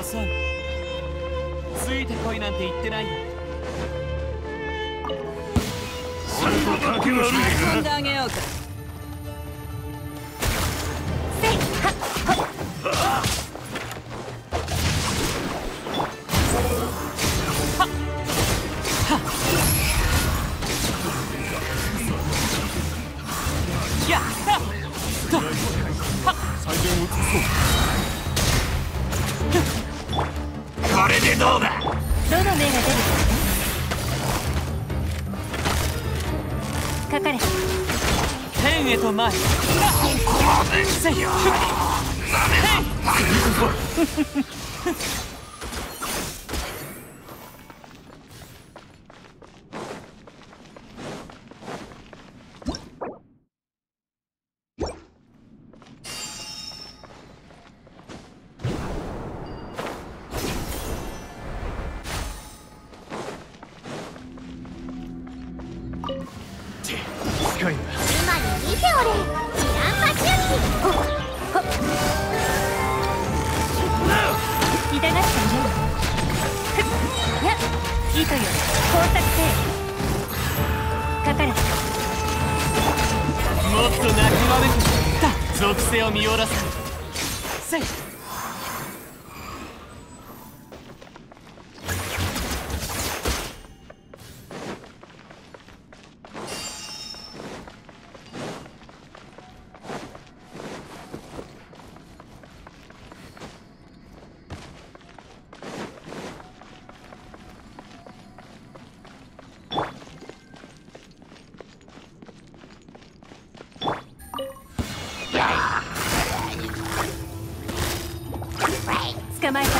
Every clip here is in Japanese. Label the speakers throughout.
Speaker 1: 遅いついてこいなんて言ってないよ。
Speaker 2: 俺と賭けは
Speaker 1: どうだ？
Speaker 3: どの目が出る？かかれ
Speaker 1: 天へと前。ここまでせ
Speaker 3: 捕まえた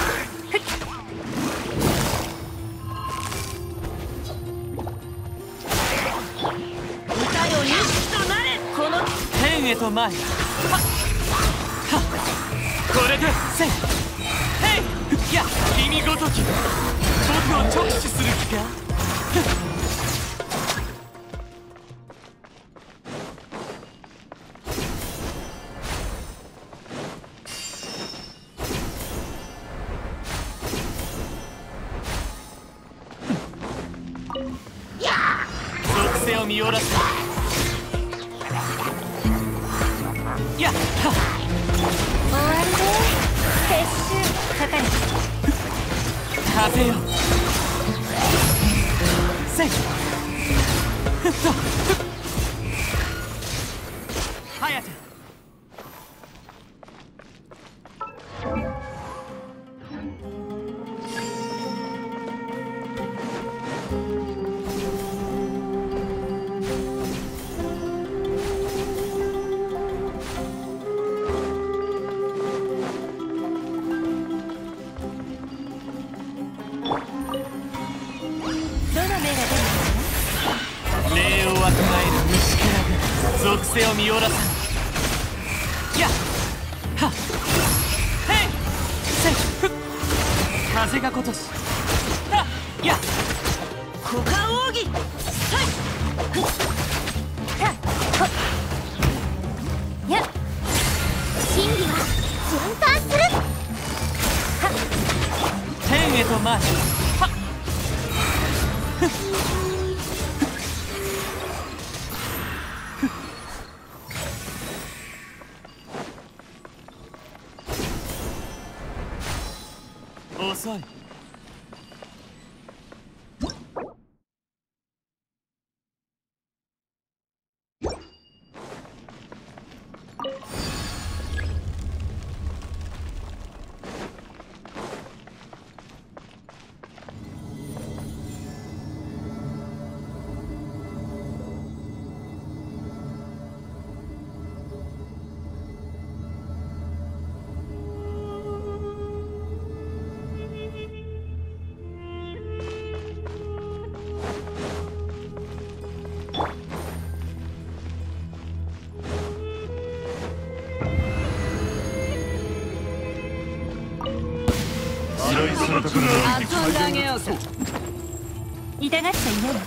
Speaker 4: となれ。この
Speaker 1: 天へと前はっこれでせい。へい。いや君ごとき。僕を直視する気か？礼をわきまえる虫けらが属性を見下ろさんやっはっへいせいふっ風が今年はっやっ
Speaker 4: 股間奥義はいはっ
Speaker 3: やっ真理は循環する。
Speaker 1: はっ天へと前はっ遅い
Speaker 4: 遊んであげようか
Speaker 3: 痛がっいない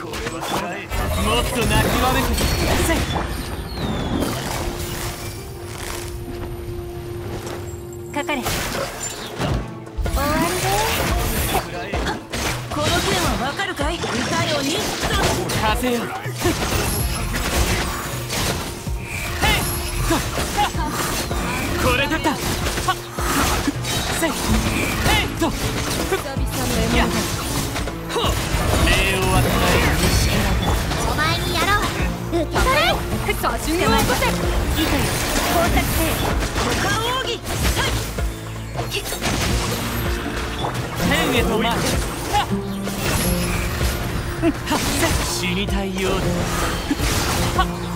Speaker 3: これは辛い
Speaker 1: もっと泣きわめてください
Speaker 3: かかれ終わりで
Speaker 4: この件はわかるかいに
Speaker 1: 風よこれだった。せん。えっと。久々の獲物だ。礼を与える
Speaker 3: お前にやろう。受け取れ。こせ。
Speaker 4: 性奥義
Speaker 1: 天へと死にたいようだ。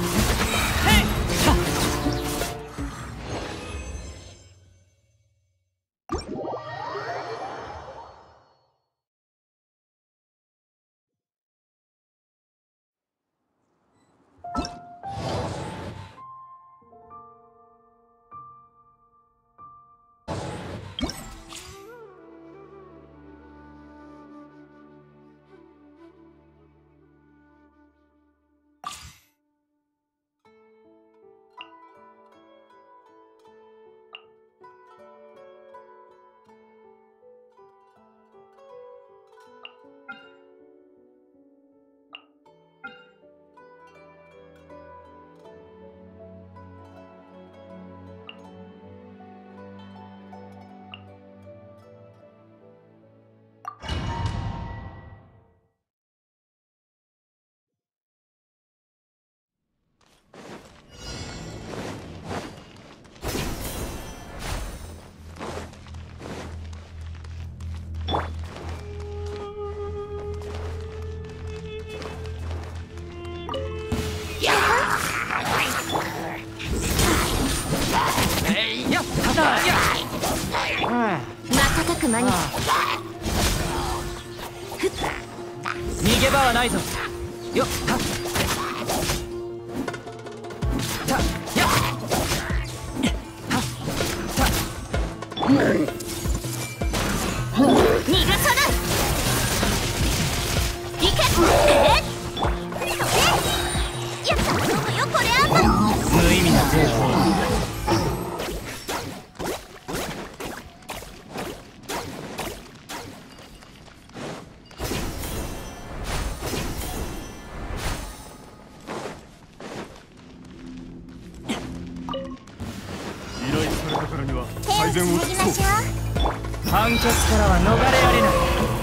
Speaker 1: 判決からは逃れられない。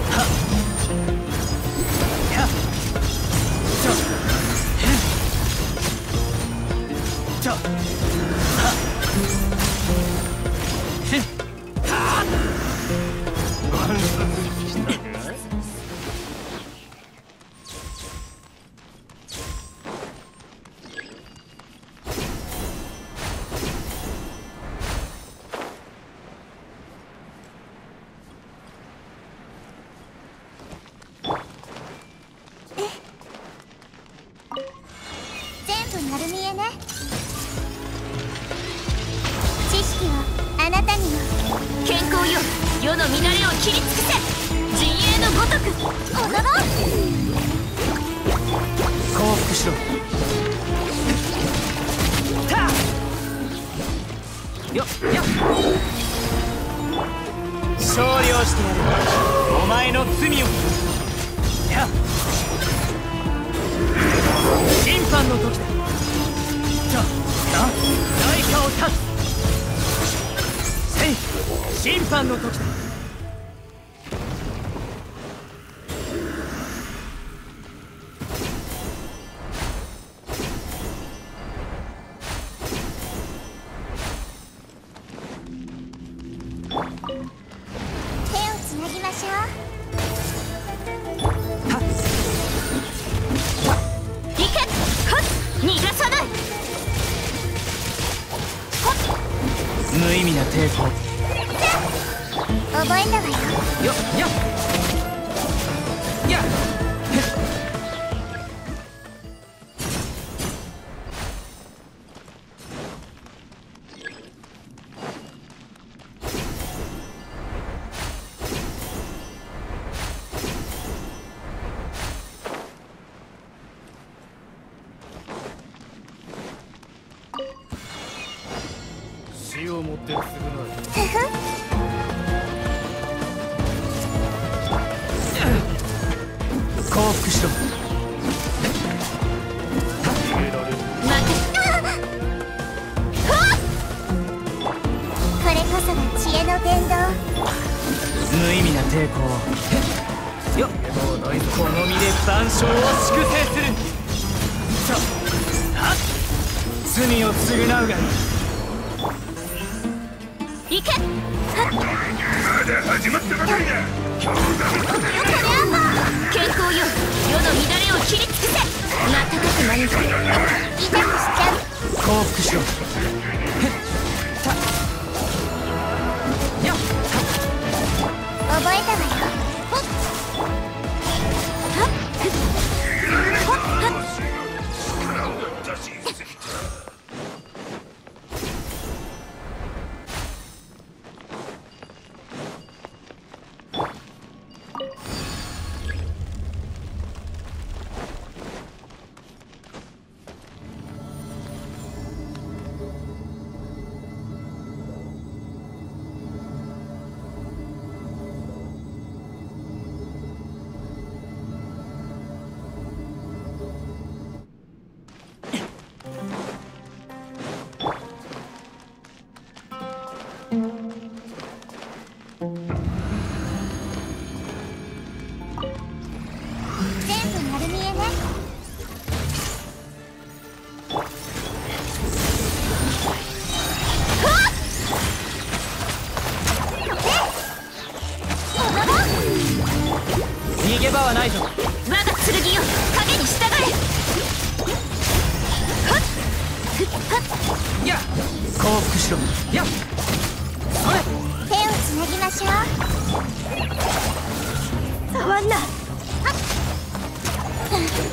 Speaker 1: 審判の時だ。罪を償うがいい。
Speaker 4: 行け。健康よ。世の乱れを切り尽くせ。瞬く間に
Speaker 5: 痛くしちゃう。
Speaker 1: 降伏しろ。
Speaker 5: 覚えたわよ
Speaker 1: はないぞ。
Speaker 4: 我が剣よ影に従え。
Speaker 1: や降伏しろ。やそれ。
Speaker 5: 手をつなぎましょう。
Speaker 4: 触んな。陣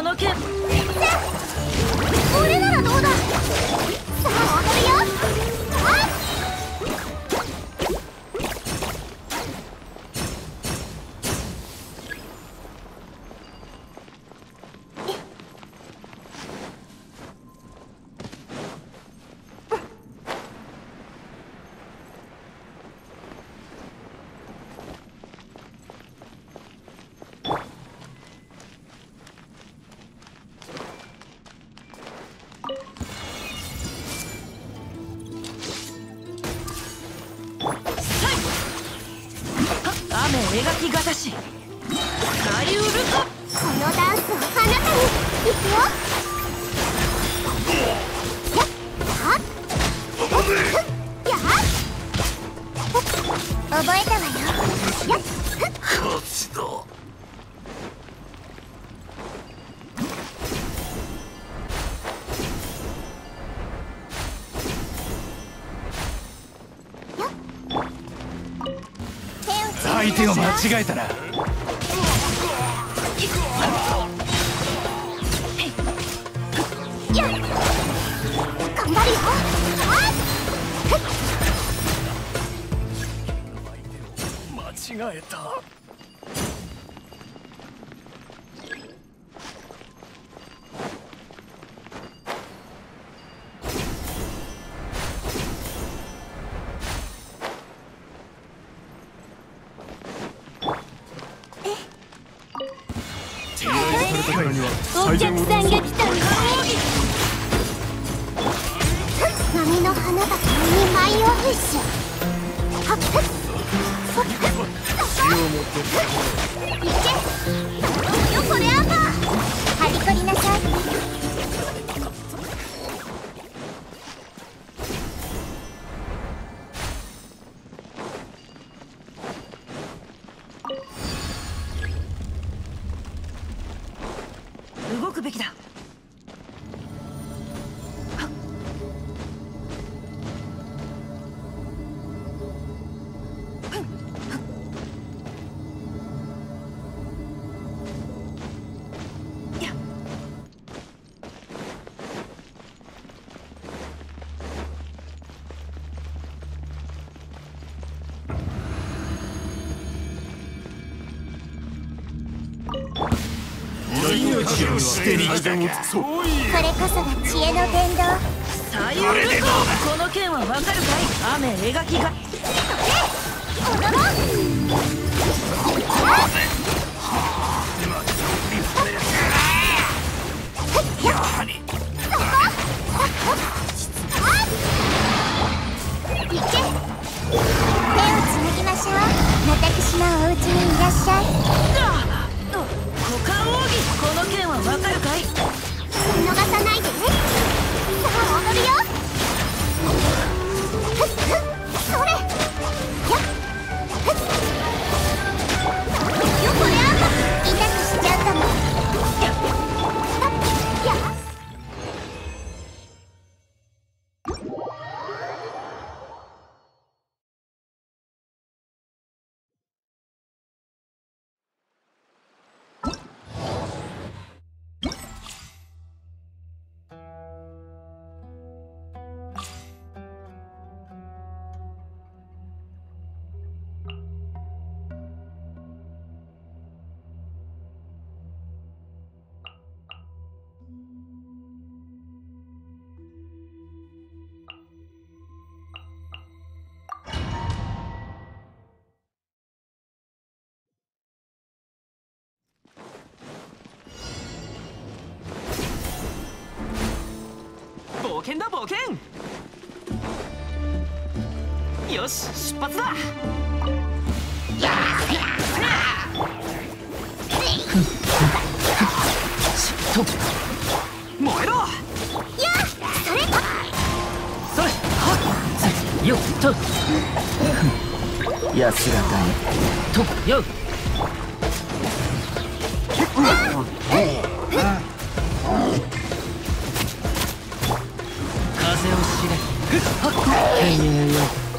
Speaker 5: こ
Speaker 4: の剣
Speaker 2: 違えたな。
Speaker 5: やっ頑張るよ。あ
Speaker 2: 間違えたには命を捨てに来たか。
Speaker 5: これこそが知恵の伝道
Speaker 4: 左右ルコこの剣はわかるかい？雨描きが。
Speaker 5: 踊ろういけ。手をつなぎましょう。私のお家にいらっしゃい
Speaker 4: の件はわかるかい？
Speaker 5: 見逃さないでね。さあ踊るよ。ふっふっそれ
Speaker 1: 冒険だ冒険。よし出発だ。と燃えろ。
Speaker 5: それ
Speaker 1: それ。はっよっと。安らかにとよ風っはっへいへいよ
Speaker 2: 命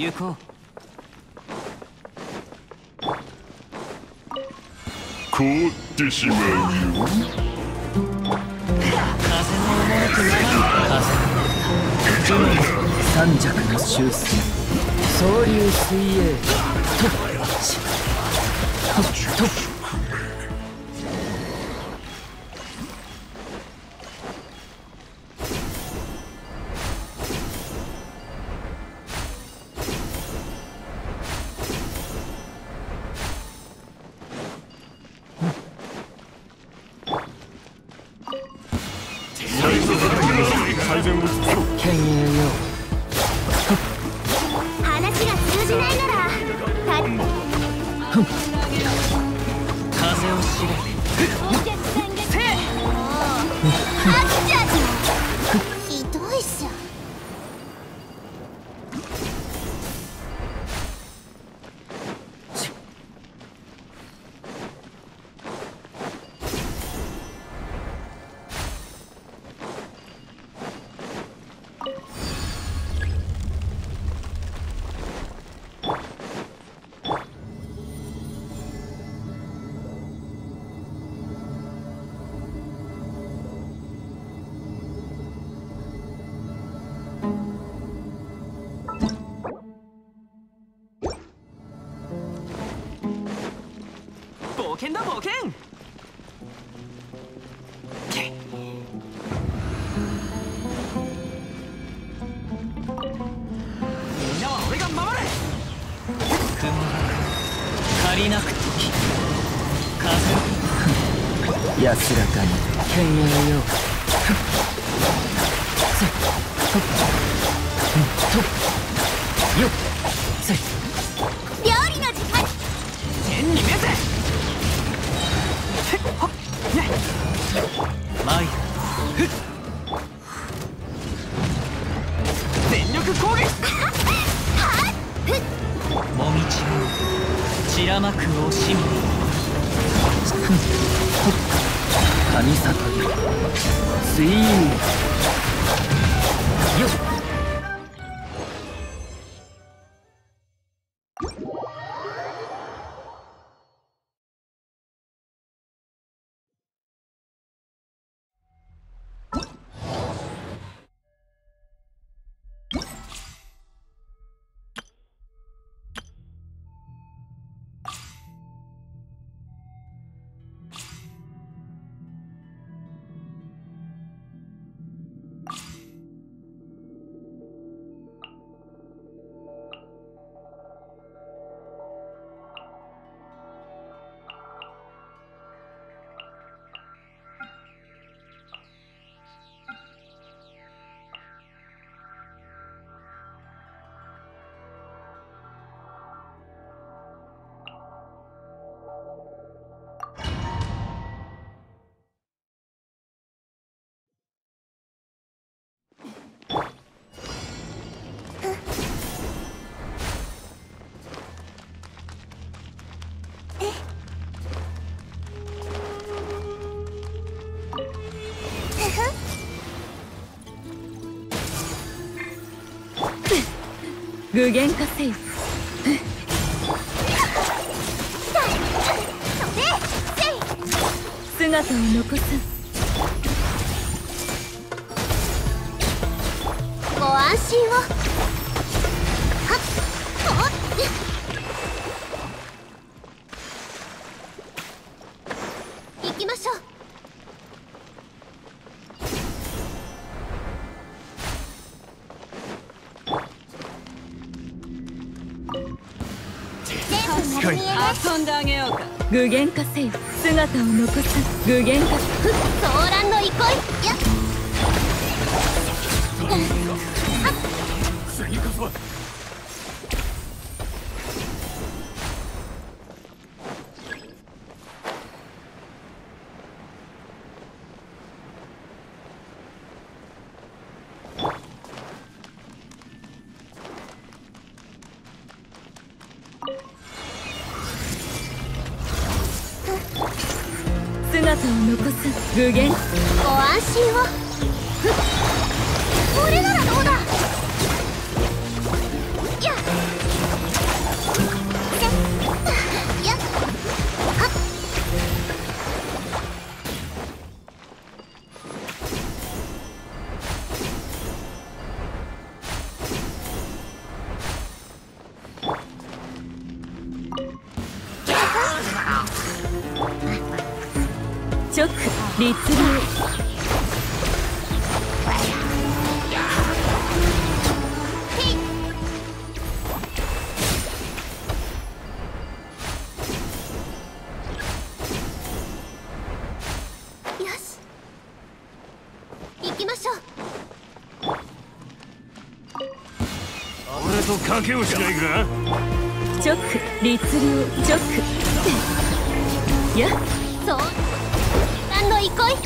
Speaker 1: 行
Speaker 6: こう。
Speaker 2: 凍ってしまうよ。
Speaker 6: 風の重くならぬ風。の三尺の修正。総流水泳。とっとっ険だ冒険
Speaker 3: 具現化せよ姿を残さ
Speaker 5: ご安心を
Speaker 3: 遊んであげようか。具現化せよ。姿を残さ具現化。
Speaker 5: 騒乱の憩い。や
Speaker 2: 次こそ賭けをしないか？
Speaker 3: 直律令直。や
Speaker 5: そう。何の憩い。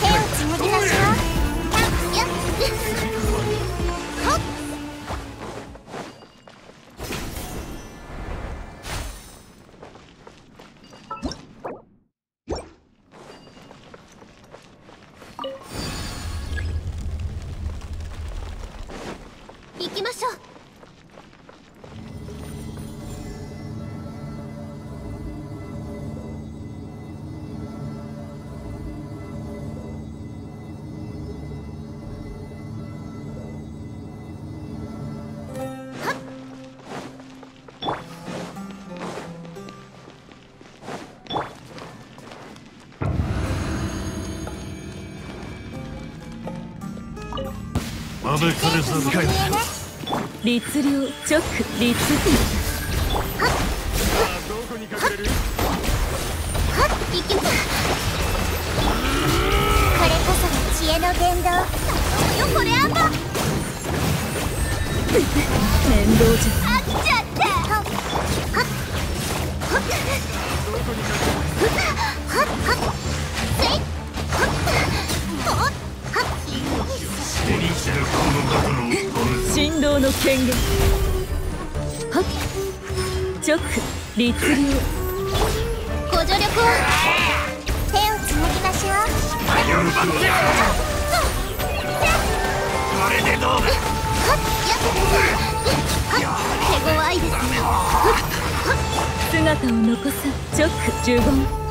Speaker 5: 手をつなぎましょう
Speaker 2: べかれさかい
Speaker 3: 律令直律
Speaker 2: どこに隠れる
Speaker 5: はっ行きまこれこそが知恵の伝道よこれあんば
Speaker 3: 面倒じゃ
Speaker 5: 飽きちゃってはっはっはっはっはっ
Speaker 2: 手にしてるこのバカの
Speaker 3: 振動の権限はっ直律令
Speaker 5: ご助力を手をつなぎましょう迷う
Speaker 2: これでどうだ
Speaker 5: はっやっ手強い。ですね
Speaker 3: 姿を残さ直呪言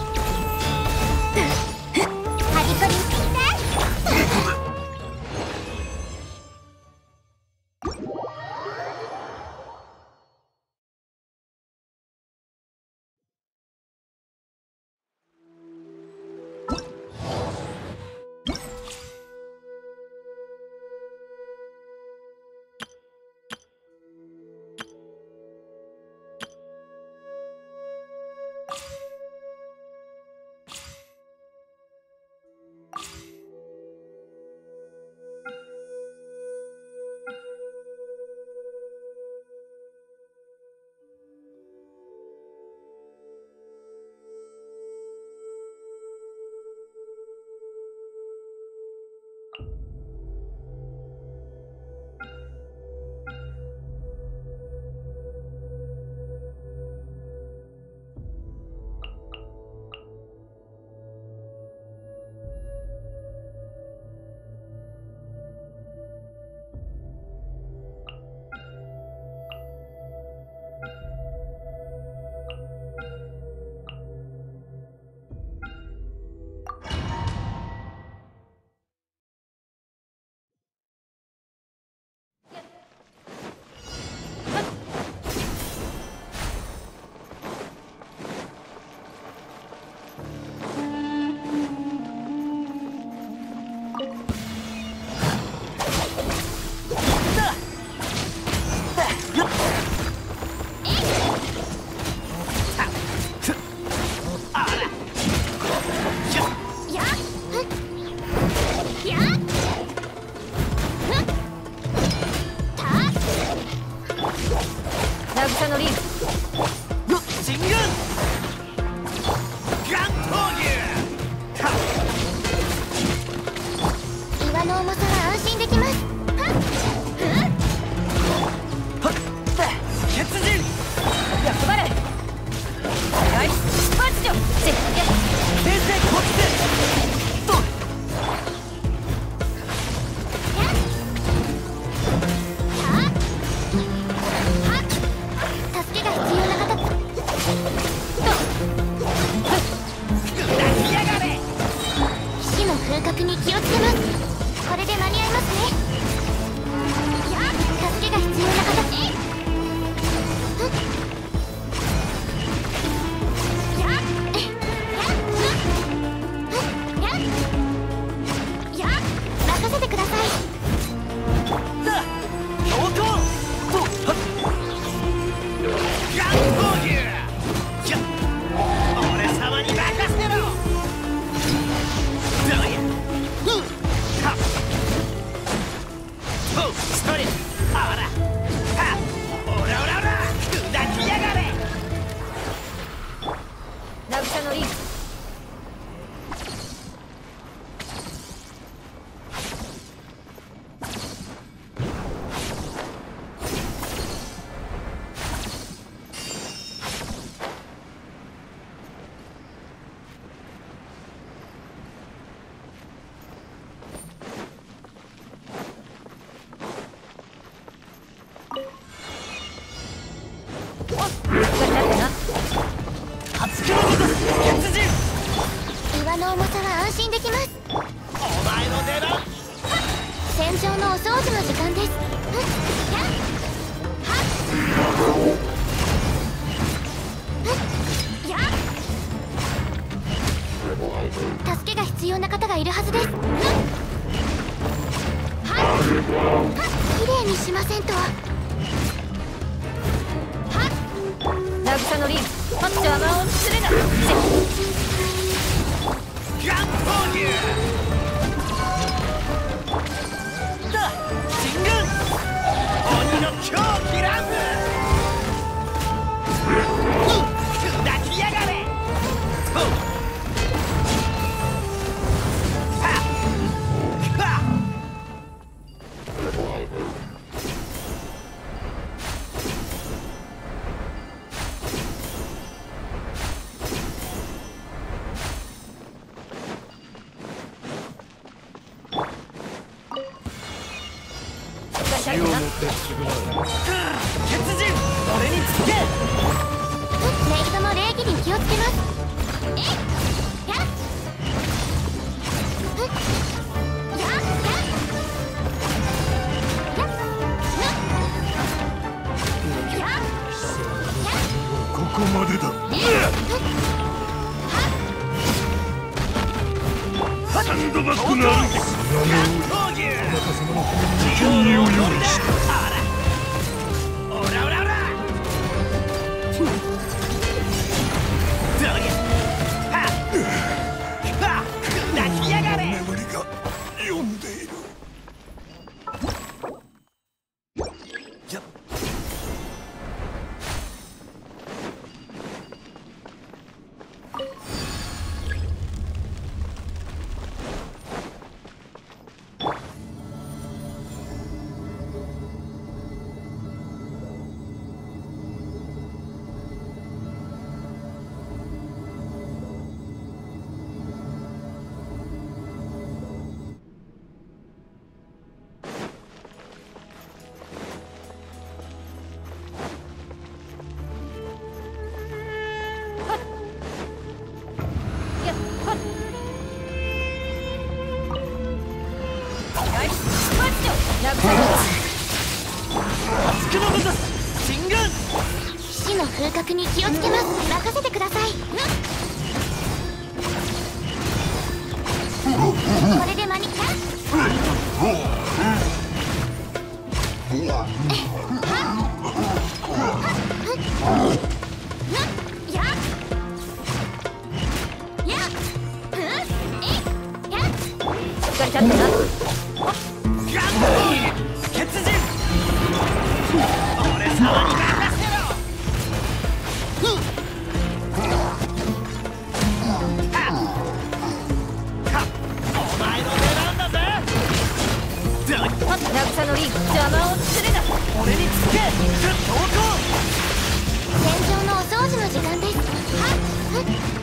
Speaker 2: サンドバッグのあるじ
Speaker 1: 闘牛
Speaker 2: 様の生贄を用意した
Speaker 3: ッチョ渚の
Speaker 1: つくのこと進軍
Speaker 5: 死の風格に気をつけます任せてくださいこれで間に合うやっやっふん。えやっ
Speaker 3: しっかり立ってな邪魔をするな。
Speaker 1: 俺につけ。強行
Speaker 5: 戦場のお掃除の時間です。はっ。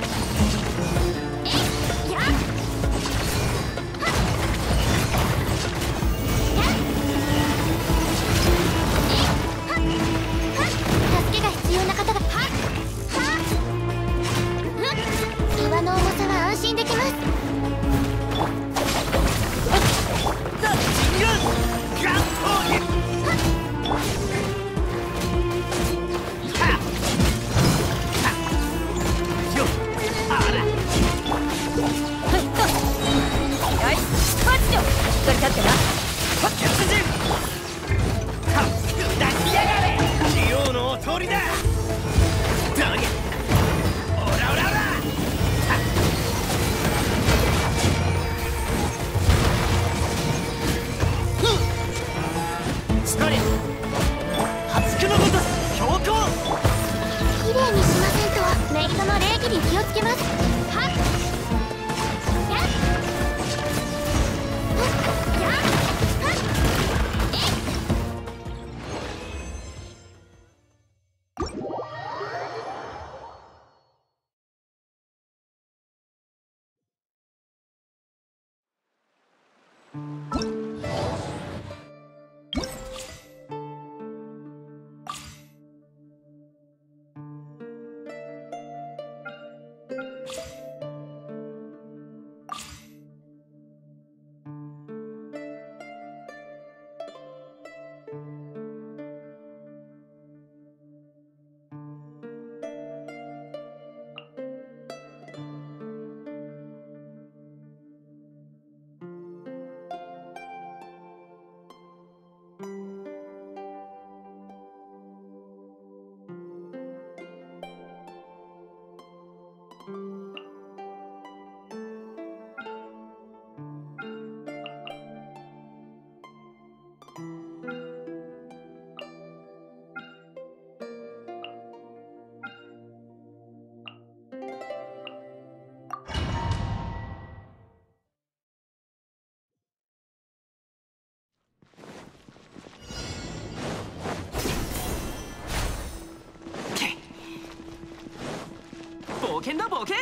Speaker 1: 険だ冒険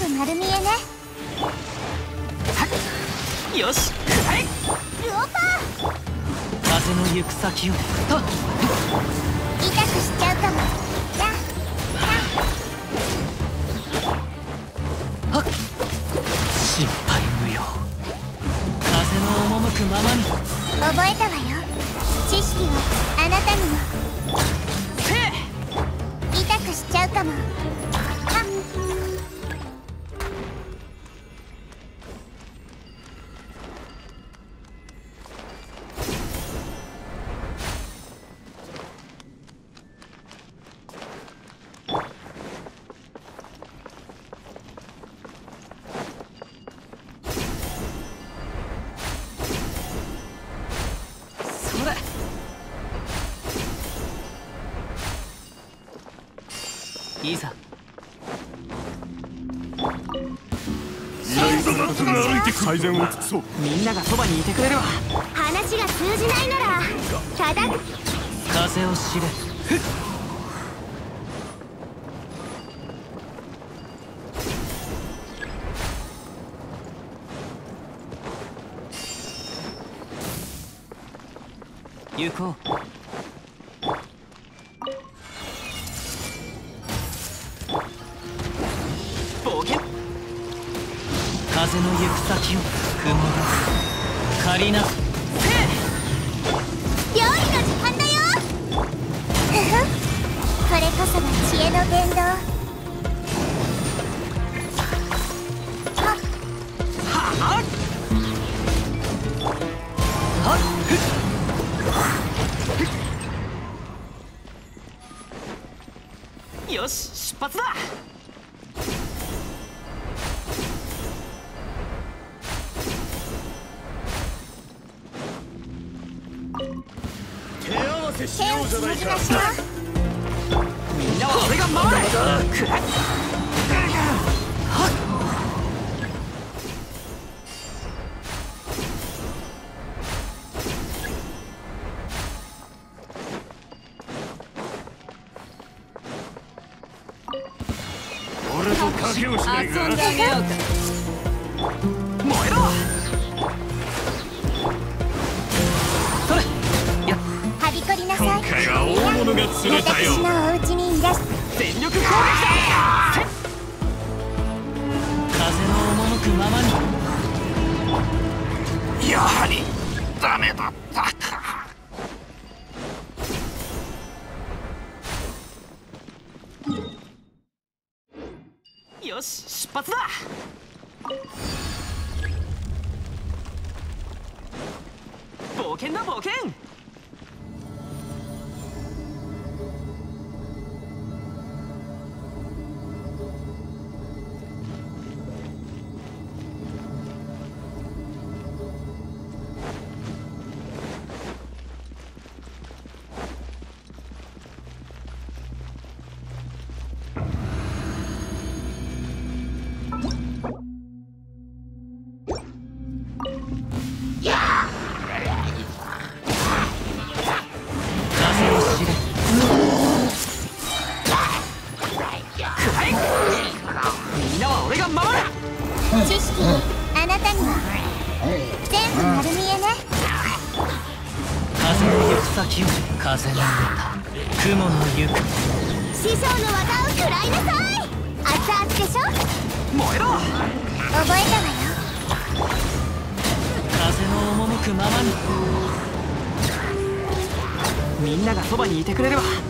Speaker 5: 全部丸見えね
Speaker 1: よしはい
Speaker 5: ルオパー
Speaker 1: 風の行く先をと
Speaker 2: 最善を尽くそう。
Speaker 1: みんながそばにいてくれるわ。
Speaker 5: 話が通じないなら
Speaker 1: 風を知れ。行こう。
Speaker 2: 手
Speaker 5: をつむぎましょう
Speaker 1: みんなは俺が守くそばにいてくれ
Speaker 5: れ
Speaker 1: ば。